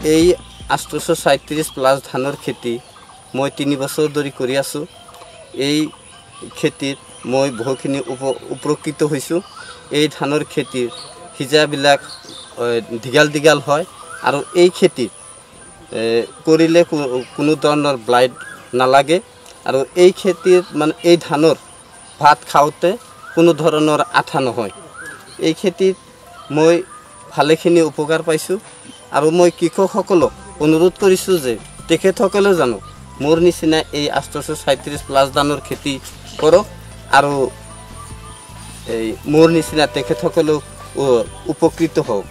এই আঠশ ছয়ত্ৰিছ প্লাছ ধানৰ খেতি মই তিনি বছৰ ধৰি কৰি আছোঁ। এই খেতিত মই বহুখিনি উপ উপকৃত হৈছোঁ। এই ধানৰ খেতিৰ সিজাবিলাক দীঘল দীঘল হয় আৰু এই খেতিত এ, কৰিলে কোনো ধৰণৰ ব্লাইট নালাগে। আৰু এই খেতিত মানে এই ধানৰ ভাত খাওঁতে কোনো ধৰণৰ আঠা নহয়। এই খেতিত মই ভালেখিনি উপকাৰ পাইছোঁ। আৰু মই কৃষকসকলক অনুৰোধ কৰিছোঁ যে তেখেতসকলেও জানো মোৰ নিচিনা এই আঠশ ছয়ত্ৰিছ প্লাছ ধানৰ খেতি কৰক আৰু এই মোৰ নিচিনা তেখেতসকলেও উপকৃত হওক।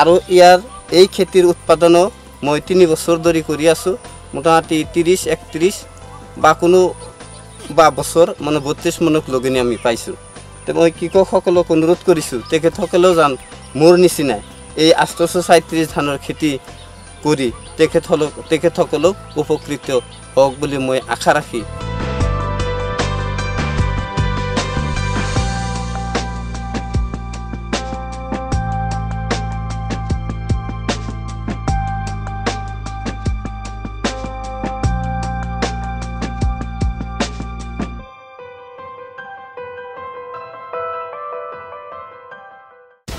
আৰু ইয়াৰ এই খেতিৰ উৎপাদনো মই তিনি বছৰ ধৰি কৰি আছোঁ মোটামুটি ত্ৰিছ একত্ৰিছ বা কোনো বা বছৰ মানে বত্ৰিছ মানক লগিনি আমি পাইছোঁ। তো মই কৃষকসকলক অনুৰোধ কৰিছোঁ তেখেতসকলেও যান মোৰ নিচিনাই এই আঠশ ছয়ত্ৰিছ ধানৰ খেতি কৰি তেখেতসকলক তেখেতসকলক উপকৃত হওক বুলি মই আশা ৰাখি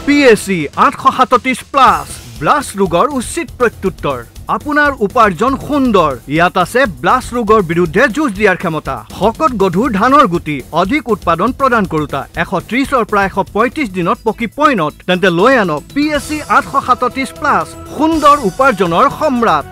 পি এছ চি আঠশ সাতত্ৰিছ প্লাছ ব্লাষ্ট ৰোগৰ উচিত প্ৰত্যুত্তৰ। আপোনাৰ উপাৰ্জন সুন্দৰ। ইয়াত আছে ব্লাষ্ট ৰোগৰ বিৰুদ্ধে যুঁজ দিয়াৰ ক্ষমতা। শকত গধুৰ ধানৰ গুটি অধিক উৎপাদন প্ৰদান কৰোতা। এশ ত্ৰিছৰ পৰা এশ পঁয়ত্ৰিছ দিনত পকি পইণ্টত তেন্তে লৈ আনক পি এছ চি আঠশ সাতত্ৰিছ প্লাছ সুন্দৰ উপাৰ্জনৰ সম্ৰাট।